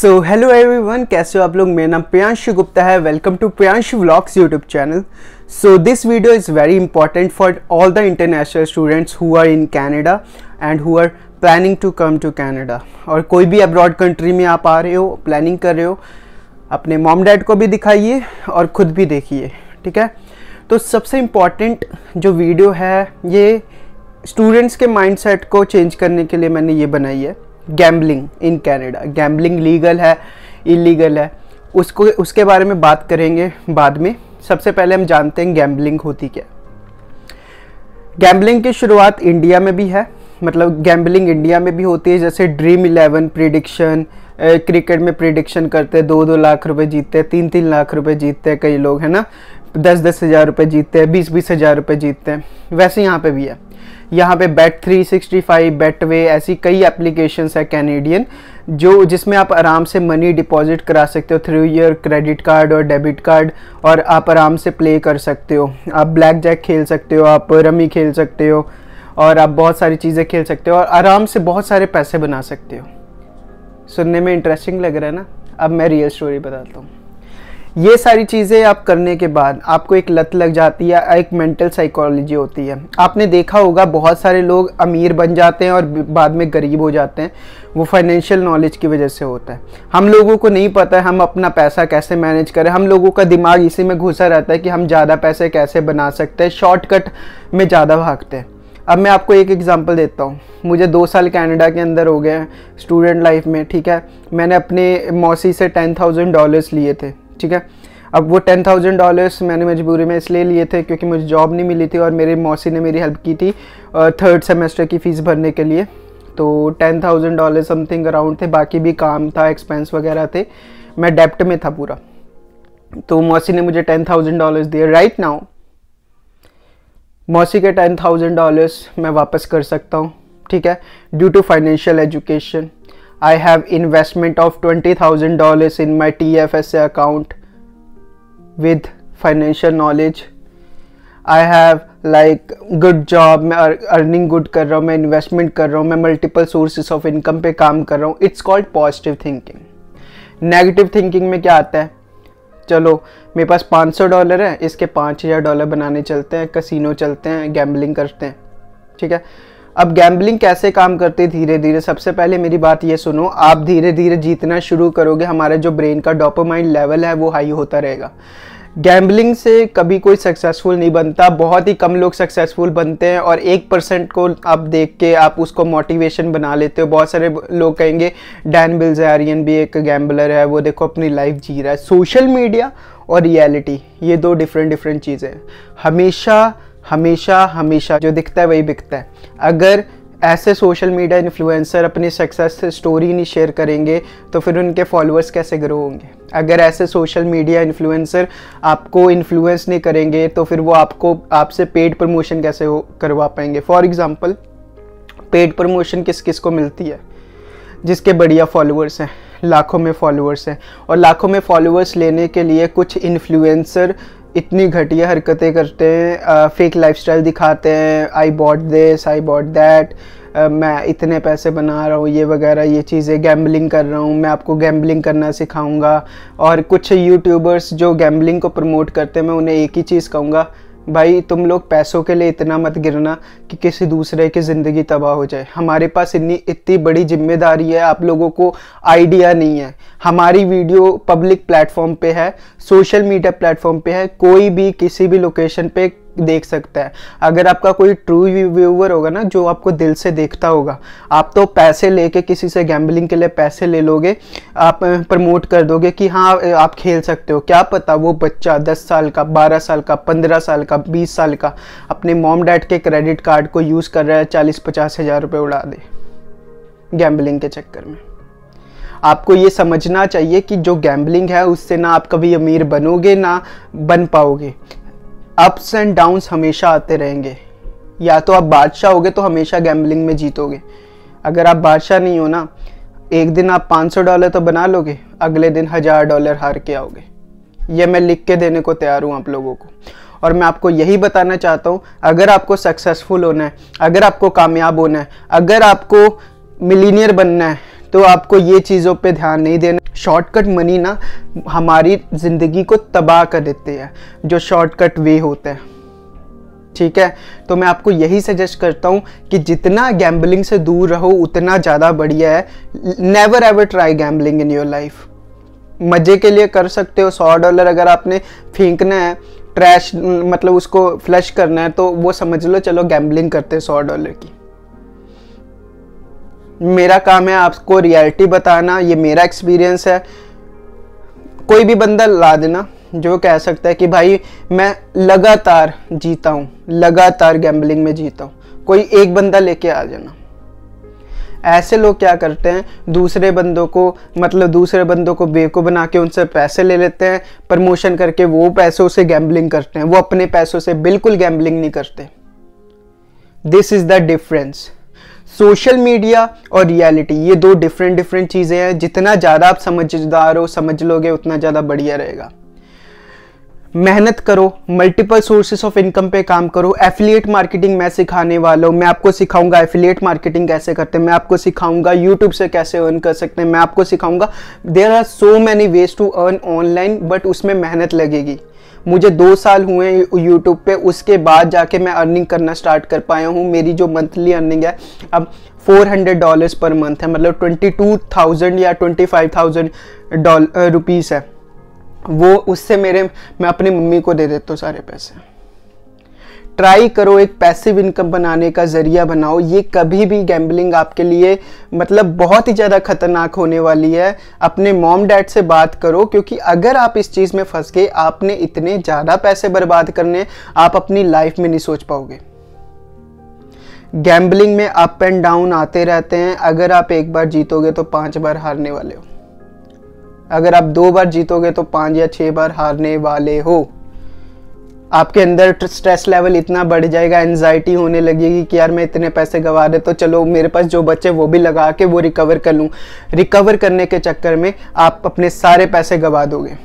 So hello everyone कैसे हो आप लोग? मेरा नाम प्रियांशु गुप्ता है। Welcome to Priyanshu vlogs YouTube channel so this video is very important for all the international students who are in Canada and who are planning to come to Canada और कोई भी अब्रॉड कंट्री में आप आ रहे हो planning कर रहे हो, अपने मॉम डैड को भी दिखाइए और ख़ुद भी देखिए, ठीक है? तो सबसे इंपॉर्टेंट जो वीडियो है, ये स्टूडेंट्स के माइंडसेट को चेंज करने के लिए मैंने ये बनाई है। Gambling in Canada gambling legal है इलीगल है। उसको, उसके बारे में बात करेंगे बाद में। सबसे पहले हम जानते हैं गैम्बलिंग होती क्या गैम्बलिंग की शुरुआत इंडिया में भी है। मतलब गैम्बलिंग इंडिया में भी होती है। जैसे ड्रीम इलेवन प्रिडिक्शन क्रिकेट में प्रिडिक्शन करते हैं। दो दो लाख रुपए जीतते हैं तीन तीन लाख रुपए जीतते हैं कई लोग, है ना? दस दस हज़ार रुपये जीतते हैं बीस बीस हज़ार रुपये जीतते हैं। वैसे यहाँ पे भी है। यहाँ पे बेट 365 बेटवे ऐसी कई एप्लीकेशंस है कैनेडियन जो जिसमें आप आराम से मनी डिपॉजिट करा सकते हो थ्रू ईयर क्रेडिट कार्ड और डेबिट कार्ड और आप आराम से प्ले कर सकते हो। आप ब्लैक जैक खेल सकते हो, आप रमी खेल सकते हो, और आप बहुत सारी चीज़ें खेल सकते हो, और आराम से बहुत सारे पैसे बना सकते हो। सुनने में इंटरेस्टिंग लग रहा है ना? अब मैं रियल स्टोरी बताता हूँ। ये सारी चीज़ें आप करने के बाद आपको एक लत लग जाती है, एक मेंटल साइकोलॉजी होती है। आपने देखा होगा, बहुत सारे लोग अमीर बन जाते हैं और बाद में गरीब हो जाते हैं। वो फाइनेंशियल नॉलेज की वजह से होता है। हम लोगों को नहीं पता है, हम अपना पैसा कैसे मैनेज करें। हम लोगों का दिमाग इसी में घुसा रहता है कि हम ज़्यादा पैसे कैसे बना सकते हैं। शॉर्टकट में ज़्यादा भागते हैं। अब मैं आपको एक एग्जांपल देता हूँ। मुझे दो साल कनाडा के अंदर हो गए हैं स्टूडेंट लाइफ में, ठीक है? मैंने अपने मौसी से टेन थाउज़ेंड डॉलर्स लिए थे। ठीक है? अब वो टेन थाउज़ेंड डॉलर्स मैंने मजबूरी में इसलिए लिए थे क्योंकि मुझे जॉब नहीं मिली थी और मेरी मौसी ने मेरी हेल्प की थी थर्ड सेमेस्टर की फ़ीस भरने के लिए। तो ten thousand dollar something around थे, बाकी भी काम था एक्सपेंस वगैरह थे। मैं डेप्ट में था पूरा। तो मौसी ने मुझे टेन थाउज़ेंड डॉलर्स दिए। राइट नाउ मौसी के टेन थाउज़ेंड डॉलर्स मैं वापस कर सकता हूँ, ठीक है? Due to financial education I have investment of $20,000 in my TFSA account with financial knowledge. I have like good job मैं अर्निंग गुड कर रहा हूँ मैं इन्वेस्टमेंट कर रहा हूँ मैं मल्टीपल सोर्सेस ऑफ़ इनकम पे काम कर रहा हूँ। It's called positive thinking negative thinking में क्या आता है? चलो मेरे पास 500 डॉलर है इसके 5000 डॉलर बनाने चलते हैं कसिनो चलते हैं गैम्बलिंग करते हैं ठीक है? अब गैम्बलिंग कैसे काम करती है धीरे धीरे सबसे पहले मेरी बात ये सुनो, आप धीरे धीरे जीतना शुरू करोगे, हमारे जो ब्रेन का डोपामाइन लेवल है वो हाई होता रहेगा। गैम्बलिंग से कभी कोई सक्सेसफुल नहीं बनता, बहुत ही कम लोग सक्सेसफुल बनते हैं और एक परसेंट को आप देख के आप उसको मोटिवेशन बना लेते हो। बहुत सारे लोग कहेंगे डैन बिल्जारियन भी एक गैम्बलर है, वो देखो अपनी लाइफ जी रहा है। सोशल मीडिया और रियलिटी ये दो डिफरेंट डिफरेंट चीज़ें हैं। हमेशा हमेशा हमेशा जो दिखता है वही बिकता है। अगर ऐसे सोशल मीडिया इन्फ्लुएंसर अपनी सक्सेस स्टोरी नहीं शेयर करेंगे तो फिर उनके फॉलोअर्स कैसे ग्रो होंगे? अगर ऐसे सोशल मीडिया इन्फ्लुएंसर आपको इन्फ्लुएंस नहीं करेंगे तो फिर वो आपको, आपसे पेड प्रमोशन कैसे हो, करवा पाएँगे? फॉर एग्ज़ाम्पल पेड प्रमोशन किस किस को मिलती है? जिसके बढ़िया फॉलोअर्स हैं, लाखों में फॉलोअर्स हैं। और लाखों में फॉलोअर्स लेने के लिए कुछ इन्फ्लुएंसर इतनी घटिया हरकतें करते हैं फेक लाइफस्टाइल दिखाते हैं I bought this I bought that मैं इतने पैसे बना रहा हूँ, ये वगैरह, ये चीज़ें गैम्बलिंग कर रहा हूँ, मैं आपको गैम्बलिंग करना सिखाऊँगा। और कुछ यूट्यूबर्स जो गैम्बलिंग को प्रमोट करते हैं, मैं उन्हें एक ही चीज़ कहूँगा भाई, तुम लोग पैसों के लिए इतना मत गिरना कि किसी दूसरे की ज़िंदगी तबाह हो जाए। हमारे पास इतनी इतनी बड़ी ज़िम्मेदारी है, आप लोगों को आइडिया नहीं है। हमारी वीडियो पब्लिक प्लेटफॉर्म पे है, सोशल मीडिया प्लेटफॉर्म पे है, कोई भी किसी भी लोकेशन पे देख सकता है। अगर आपका कोई ट्रू व्यूवर होगा ना, जो आपको दिल से देखता होगा, आप तो पैसे लेके किसी से गैम्बलिंग के लिए पैसे ले लोगे, आप प्रमोट कर दोगे कि हाँ आप खेल सकते हो। क्या पता वो बच्चा 10 साल का 12 साल का 15 साल का 20 साल का अपने मॉम डैड के क्रेडिट कार्ड को यूज़ कर रहा है, चालीस, पचास हज़ार रुपये उड़ा दे गैम्बलिंग के चक्कर में। आपको ये समझना चाहिए कि जो गैम्बलिंग है, उससे ना आप कभी अमीर बनोगे, ना बन पाओगे। अप्स एंड डाउन्स हमेशा आते रहेंगे। या तो आप बादशाह होगे तो हमेशा गैम्बलिंग में जीतोगे। अगर आप बादशाह नहीं हो ना, एक दिन आप 500 डॉलर तो बना लोगे, अगले दिन हज़ार डॉलर हार के आओगे। ये मैं लिख के देने को तैयार हूँ आप लोगों को। और मैं आपको यही बताना चाहता हूँ, अगर आपको सक्सेसफुल होना है, अगर आपको कामयाब होना है, अगर आपको मिलीनियर बनना है तो आपको ये चीज़ों पे ध्यान नहीं देना। शॉर्टकट मनी ना हमारी ज़िंदगी को तबाह कर देते हैं, जो शॉर्टकट वे होते हैं। ठीक है? तो मैं आपको यही सजेस्ट करता हूँ कि जितना गैम्बलिंग से दूर रहो, उतना ज़्यादा बढ़िया है। Never ever try gambling in your life मज़े के लिए कर सकते हो। सौ डॉलर अगर आपने फेंकना है ट्रैश मतलब उसको फ्लश करना है तो वो समझ लो, चलो गैम्बलिंग करते हैं सौ डॉलर की। मेरा काम है आपको रियलिटी बताना, ये मेरा एक्सपीरियंस है। कोई भी बंदा ला देना, जो कह सकता है कि भाई, मैं लगातार जीता हूँ, लगातार गैम्बलिंग में जीता हूँ। कोई एक बंदा लेके आ जाना। ऐसे लोग क्या करते हैं, दूसरे बंदों को मतलब दूसरे बंदों को बेको बना के उनसे पैसे ले लेते हैं, प्रमोशन करके वो पैसों से गैम्बलिंग करते हैं। वो अपने पैसों से बिल्कुल गैम्बलिंग नहीं करते। This is the difference social media और रियलिटी, ये दो डिफरेंट डिफरेंट चीज़ें हैं। जितना ज़्यादा आप समझदार हो, समझ लोगे, उतना ज़्यादा बढ़िया रहेगा। मेहनत करो मल्टीपल सोर्सेस ऑफ़ इनकम पे काम करो। एफिलिएट मार्केटिंग मैं सिखाने वाला हूँ। मैं आपको सिखाऊँगा एफिलिएट मार्केटिंग कैसे करते हैं। मैं आपको सिखाऊँगा यूट्यूब से कैसे अर्न कर सकते हैं। मैं आपको सिखाऊँगा। There are so many ways to earn online but उसमें मेहनत लगेगी। मुझे दो साल हुए यूट्यूब पे उसके बाद जाके मैं अर्निंग करना स्टार्ट कर पाया हूँ। मेरी जो मंथली अर्निंग है अब 400 डॉलर्स पर मंथ है मतलब 22,000 या 25,000 डॉल रुपीस है। वो उससे मेरे मैं अपनी मम्मी को दे देता हूँ सारे पैसे। ट्राई करो एक पैसिव इनकम बनाने का ज़रिया बनाओ। ये कभी भी गैम्बलिंग आपके लिए मतलब बहुत ही ज़्यादा खतरनाक होने वाली है। अपने मॉम डैड से बात करो, क्योंकि अगर आप इस चीज़ में फंस गए, आपने इतने ज़्यादा पैसे बर्बाद करने आप अपनी लाइफ में नहीं सोच पाओगे। गैम्बलिंग में अप एंड डाउन आते रहते हैं। अगर आप एक बार जीतोगे तो पाँच बार हारने वाले हो। अगर आप दो बार जीतोगे तो पाँच या छह बार हारने वाले हो। आपके अंदर स्ट्रेस लेवल इतना बढ़ जाएगा एनजाइटी होने लगेगी कि यार मैं इतने पैसे गवा रहे तो चलो मेरे पास जो बच्चे वो भी लगा के वो रिकवर कर लूँ। रिकवर करने के चक्कर में आप अपने सारे पैसे गवा दोगे।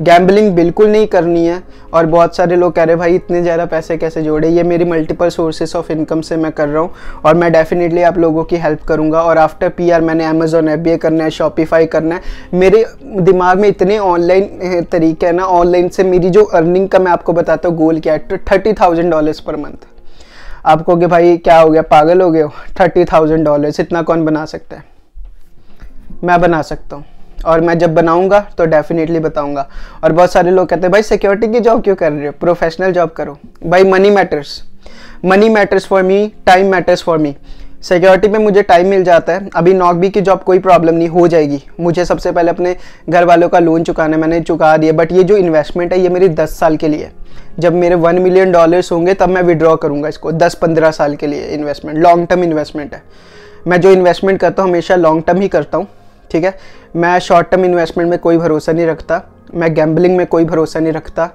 गैम्बलिंग बिल्कुल नहीं करनी है। और बहुत सारे लोग कह रहे भाई, इतने ज़्यादा पैसे कैसे जोड़े? ये मेरी मल्टीपल सोर्सेस ऑफ़ इनकम से मैं कर रहा हूँ। और मैं डेफिनेटली आप लोगों की हेल्प करूँगा। और आफ्टर पी आर मैंने अमेजोन एफ़ करना है शॉपिफाई करना है। मेरे दिमाग में इतने ऑनलाइन तरीके हैं ना ऑनलाइन से मेरी जो अर्निंग का मैं आपको बताता हूँ गोल क्या है? Thirty thousand dollars per month आप कहोगे, भाई, क्या हो गया? पागल हो गए हो? थर्टी थाउज़ेंड डॉलर्स इतना कौन बना सकता है? मैं बना सकता हूँ। और मैं जब बनाऊँगा तो डेफिनेटली बताऊँगा। और बहुत सारे लोग कहते हैं, भाई सिक्योरिटी की जॉब क्यों कर रहे हो? प्रोफेशनल जॉब करो। भाई money matters money matters for me time matters for me security में मुझे टाइम मिल जाता है। अभी नॉकबी की जॉब कोई प्रॉब्लम नहीं, हो जाएगी। मुझे सबसे पहले अपने घर वालों का लोन चुकाना मैंने चुका दिया। बट ये जो इन्वेस्टमेंट है, ये मेरी दस साल के लिए जब मेरे वन मिलियन डॉलर्स होंगे, तब मैं विड्रॉ करूँगा इसको दस पंद्रह साल के लिए इन्वेस्टमेंट लॉन्ग टर्म इन्वेस्टमेंट है। मैं जो इन्वेस्टमेंट करता हूँ, हमेशा लॉन्ग टर्म ही करता हूँ। ठीक है? मैं शॉर्ट टर्म इन्वेस्टमेंट में कोई भरोसा नहीं रखता। मैं गैम्बलिंग में कोई भरोसा नहीं रखता।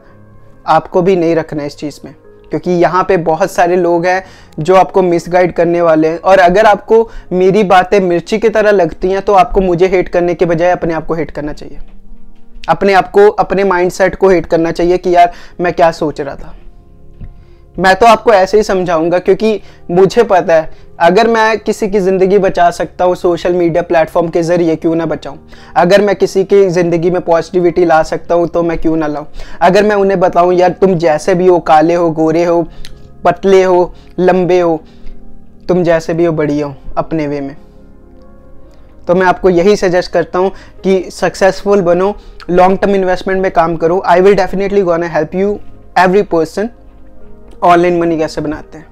आपको भी नहीं रखना है इस चीज़ में। क्योंकि यहाँ पे बहुत सारे लोग हैं जो आपको मिसगाइड करने वाले हैं। और अगर आपको मेरी बातें मिर्ची की तरह लगती हैं तो आपको मुझे हेट करने के बजाय अपने आप को हेट करना चाहिए। अपने आप को, अपने माइंडसेट को हेट करना चाहिए कि यार, मैं क्या सोच रहा था। मैं तो आपको ऐसे ही समझाऊँगा, क्योंकि मुझे पता है, अगर मैं किसी की ज़िंदगी बचा सकता हूँ सोशल मीडिया प्लेटफॉर्म के ज़रिए, क्यों ना बचाऊँ? अगर मैं किसी की ज़िंदगी में पॉजिटिविटी ला सकता हूँ तो मैं क्यों ना लाऊँ? अगर मैं उन्हें बताऊँ, यार, तुम जैसे भी हो, काले हो, गोरे हो, पतले हो, लंबे हो, तुम जैसे भी हो बड़ी हो, अपने वे में। तो मैं आपको यही सजेस्ट करता हूँ कि सक्सेसफुल बनो लॉन्ग टर्म इन्वेस्टमेंट में काम करो। I will definitely gonna help you every person online money कैसे बनाते हैं?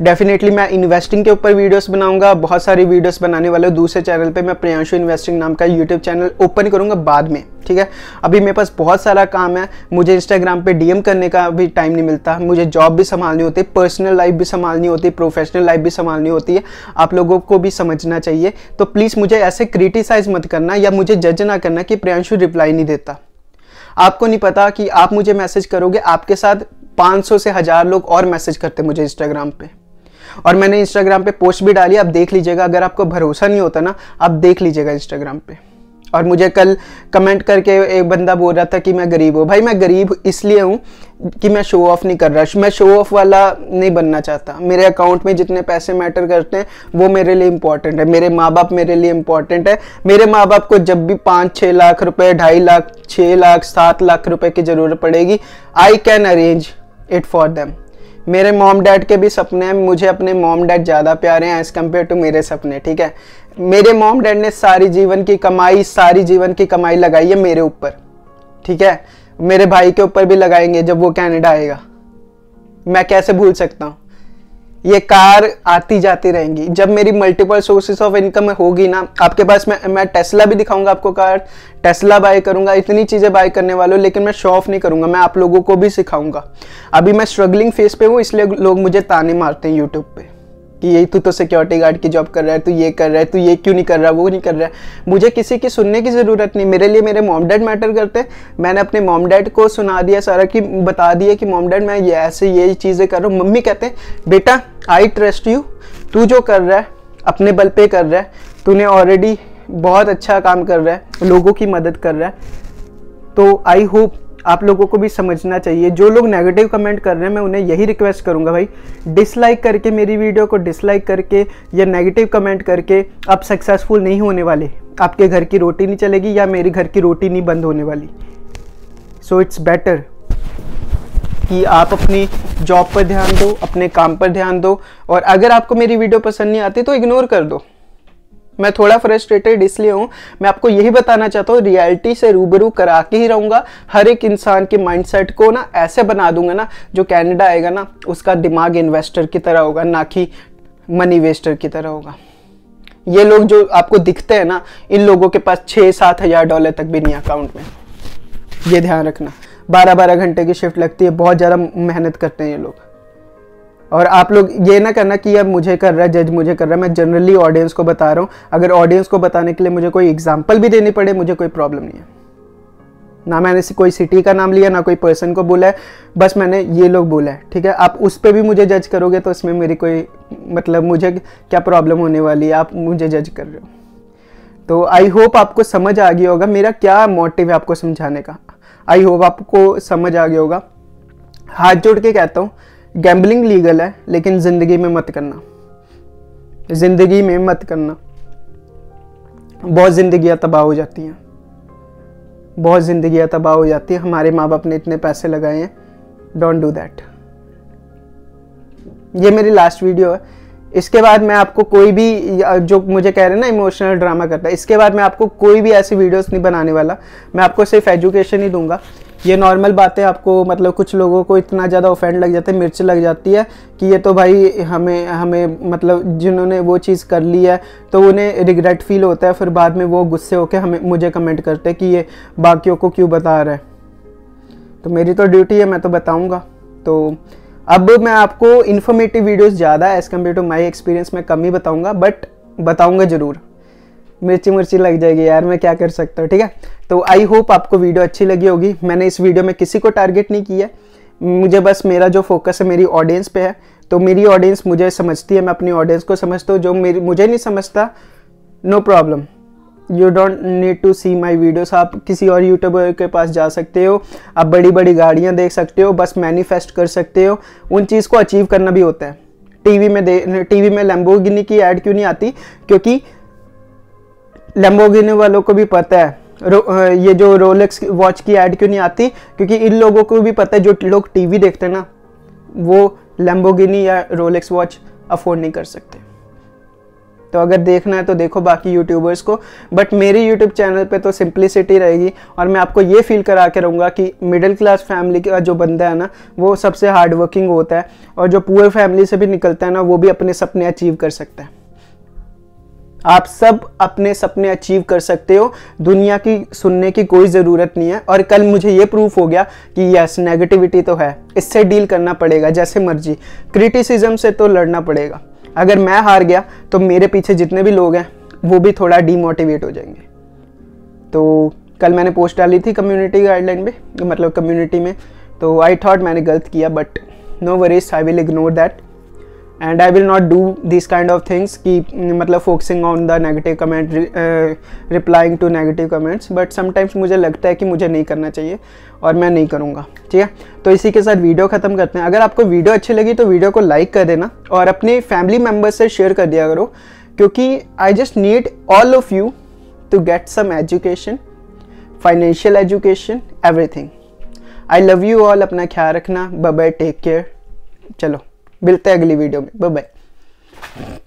डेफिनेटली मैं इन्वेस्टिंग के ऊपर वीडियोस बनाऊँगा, बहुत सारी वीडियोस बनाने वाले दूसरे चैनल पे मैं प्रियांशु इन्वेस्टिंग नाम का यूट्यूब चैनल ओपन करूँगा बाद में, ठीक है? अभी मेरे पास बहुत सारा काम है, मुझे इंस्टाग्राम पे डीएम करने का भी टाइम नहीं मिलता, मुझे जॉब भी संभालनी होती है पर्सनल लाइफ भी संभालनी होती है प्रोफेशनल लाइफ भी संभालनी होती है। आप लोगों को भी समझना चाहिए। तो प्लीज़ मुझे ऐसे क्रिटिसाइज मत करना या मुझे जज ना करना कि प्रियांशु रिप्लाई नहीं देता। आपको नहीं पता कि आप मुझे मैसेज करोगे, आपके साथ 500 से हज़ार लोग और मैसेज करते मुझे इंस्टाग्राम पे। और मैंने इंस्टाग्राम पे पोस्ट भी डाली, आप देख लीजिएगा, अगर आपको भरोसा नहीं होता ना, आप देख लीजिएगा इंस्टाग्राम पे। और मुझे कल कमेंट करके एक बंदा बोल रहा था कि मैं गरीब हूँ। भाई, मैं गरीब इसलिए हूँ कि मैं शो ऑफ़ नहीं कर रहा। मैं शो ऑफ़ वाला नहीं बनना चाहता। मेरे अकाउंट में जितने पैसे मैटर करते हैं, वो मेरे लिए इंपॉर्टेंट है। मेरे माँ बाप मेरे लिए इंपॉर्टेंट है। मेरे माँ बाप को जब भी पाँच छः लाख रुपए, ढाई लाख छः लाख, सात लाख रुपए की ज़रूरत पड़ेगी I can arrange it for them मेरे मॉम डैड के भी सपने हैं, मुझे अपने मॉम डैड ज़्यादा प्यारे हैं एज़ कंपेयर टू मेरे सपने, ठीक है? मेरे मॉम डैड ने सारी जीवन की कमाई, सारी जीवन की कमाई लगाई है मेरे ऊपर, ठीक है? मेरे भाई के ऊपर भी लगाएँगे जब वो कैनेडा आएगा। मैं कैसे भूल सकता हूँ? ये कार आती जाती रहेंगी। जब मेरी मल्टीपल सोर्सेस ऑफ़ इनकम होगी ना, आपके पास मैं मैं टेस्ला भी दिखाऊँगा आपको कार। टेस्ला बाय करूँगा, इतनी चीज़ें बाय करने वालों लेकिन मैं शो ऑफ़ नहीं करूँगा, मैं आप लोगों को भी सिखाऊँगा। अभी मैं स्ट्रगलिंग फ़ेज़ पे हूँ, इसलिए लोग मुझे ताने मारते हैं यूट्यूब पे। कि यही तू तो सिक्योरिटी गार्ड की जॉब कर रहा है, तू ये कर रहा है, तू ये क्यों नहीं कर रहा, वो नहीं कर रहा है। मुझे किसी की सुनने की ज़रूरत नहीं, मेरे लिए मेरे मॉम डैड मैटर करते मैंने अपने मॉम डैड को सुना दिया सारा कि, बता दिया कि मॉम डैड मैं ये ऐसे ये चीज़ें कर रहा हूँ। मम्मी कहते हैं, बेटा आई ट्रस्ट यू तू जो कर रहा है, अपने बल पे कर रहा है। तूने ऑलरेडी बहुत अच्छा काम कर रहा है, लोगों की मदद कर रहा है। तो आई होप आप लोगों को भी समझना चाहिए। जो लोग नेगेटिव कमेंट कर रहे हैं, मैं उन्हें यही रिक्वेस्ट करूँगा भाई। डिसलाइक करके मेरी वीडियो को डिसलाइक करके या नेगेटिव कमेंट करके आप सक्सेसफुल नहीं होने वाले। आपके घर की रोटी नहीं चलेगी या मेरे घर की रोटी नहीं बंद होने वाली। सो इट्स बेटर कि आप अपनी जॉब पर ध्यान दो, अपने काम पर ध्यान दो। और अगर आपको मेरी वीडियो पसंद नहीं आती तो इग्नोर कर दो। मैं थोड़ा फ्रस्ट्रेटेड इसलिए हूँ। मैं आपको यही बताना चाहता हूँ रियलिटी से रूबरू करा के ही रहूँगा। हर एक इंसान के माइंडसेट को ना ऐसे बना दूँगा ना, जो कैनेडा आएगा ना, उसका दिमाग इन्वेस्टर की तरह होगा, ना कि मनी वेस्टर की तरह होगा। ये लोग जो आपको दिखते हैं ना, इन लोगों के पास छः सात हज़ार डॉलर तक भी नहीं अकाउंट में। ये ध्यान रखना। बारह बारह घंटे की शिफ्ट लगती है, बहुत ज़्यादा मेहनत करते हैं ये लोग। और आप लोग ये ना करना कि अब मुझे कर रहा है, जज मुझे कर रहा है, मैं जनरली ऑडियंस को बता रहा हूँ। अगर ऑडियंस को बताने के लिए मुझे कोई एग्ज़ाम्पल भी देनी पड़े, मुझे कोई प्रॉब्लम नहीं है। ना मैंने कोई सिटी का नाम लिया, ना कोई पर्सन को बोला है, बस मैंने ये लोग बोला है, ठीक है? आप उस पर भी मुझे जज करोगे तो इसमें मेरी कोई मतलब मुझे क्या प्रॉब्लम होने वाली है, आप मुझे जज कर रहे हो। तो आई होप आपको समझ आ गया होगा मेरा क्या मोटिव है आपको समझाने का। आई होप आपको समझ आ गया होगा। हाथ जोड़ के कहता हूँ गैम्बलिंग लीगल है, लेकिन ज़िंदगी में मत करना। ज़िंदगी में मत करना। बहुत ज़िंदगियाँ तबाह हो जाती हैं। बहुत ज़िंदगियाँ तबाह हो जाती हैं। हमारे माँ बाप ने इतने पैसे लगाए हैं। डोंट डू दैट ये मेरी लास्ट वीडियो है। इसके बाद मैं आपको कोई भी, जो मुझे कह रहे हैं ना इमोशनल ड्रामा करता है, इसके बाद मैं आपको कोई भी ऐसी वीडियोस नहीं बनाने वाला। मैं आपको सिर्फ़ एजुकेशन ही दूँगा। ये नॉर्मल बातें आपको मतलब कुछ लोगों को इतना ज़्यादा ऑफेंड लग जाता है मिर्च लग जाती है कि ये तो भाई हमें हमें मतलब जिन्होंने वो चीज़ कर ली है तो उन्हें रिग्रेट फील होता है, फिर बाद में वो गुस्से होकर हमें, मुझे कमेंट करते हैं कि ये बाकियों को क्यों बता रहा है। तो मेरी तो ड्यूटी है, मैं तो बताऊँगा। तो अब मैं आपको इन्फॉर्मेटिव वीडियोज़ ज़्यादा as compare to my experience में कम ही बताऊँगा बट बताऊँगा ज़रूर। मिर्ची मिर्ची लग जाएगी, यार मैं क्या कर सकता हूँ, ठीक है? तो आई होप आपको वीडियो अच्छी लगी होगी। मैंने इस वीडियो में किसी को टारगेट नहीं किया मुझे बस मेरा जो फोकस है, मेरी ऑडियंस पे है। तो मेरी ऑडियंस मुझे समझती है, मैं अपनी ऑडियंस को समझता हूँ। जो मेरी, मुझे नहीं समझता no problem you don't need to see my videos आप किसी और यूट्यूबर के पास जा सकते हो। आप बड़ी बड़ी गाड़ियाँ देख सकते हो, बस मैनिफेस्ट कर सकते हो। उन चीज़ को अचीव करना भी होता है। टीवी में दे, टीवी में लैम्बोगिनी की ऐड क्यों नहीं आती? क्योंकि लेम्बोगिनी वालों को भी पता है। ये जो रोलेक्स वॉच की ऐड क्यों नहीं आती? क्योंकि इन लोगों को भी पता है, जो लोग टीवी देखते हैं ना, वो लेम्बोगिनी या रोलेक्स वॉच अफोर्ड नहीं कर सकते। तो अगर देखना है तो देखो बाकी यूट्यूबर्स को। बट मेरे यूट्यूब चैनल पे तो सिंप्लिसिटी रहेगी और मैं आपको ये फील करा के रहूँगा कि मिडिल क्लास फैमिली का जो बंदा है ना, वो सबसे हार्ड वर्किंग होता है और जो पुअर फैमिली से भी निकलता है ना, वो भी अपने सपने अचीव कर सकता है। आप सब अपने सपने अचीव कर सकते हो। दुनिया की सुनने की कोई ज़रूरत नहीं है। और कल मुझे ये प्रूफ हो गया कि यस नेगेटिविटी तो है। इससे डील करना पड़ेगा, जैसे मर्ज़ी। क्रिटिसिज्म से तो लड़ना पड़ेगा। अगर मैं हार गया तो मेरे पीछे जितने भी लोग हैं, वो भी थोड़ा डीमोटिवेट हो जाएँगे। तो कल मैंने पोस्ट डाली थी कम्युनिटी गाइडलाइन में मतलब कम्युनिटी में। तो आई थॉट मैंने गलत किया but no worries I will ignore that and I will not do this kind of things कि मतलब focusing on the negative comment replying to negative comments but sometimes मुझे लगता है कि मुझे नहीं करना चाहिए और मैं नहीं करूँगा। ठीक है? तो इसी के साथ वीडियो ख़त्म करते हैं। अगर आपको वीडियो अच्छी लगी तो वीडियो को लाइक कर देना और अपने फैमिली मेंबर्स से शेयर कर दिया करो। क्योंकि I just need all of you to get some education financial education everything I love you all अपना ख्याल रखना। बाय टेक केयर चलो। मिलते हैं अगली वीडियो में। Bye bye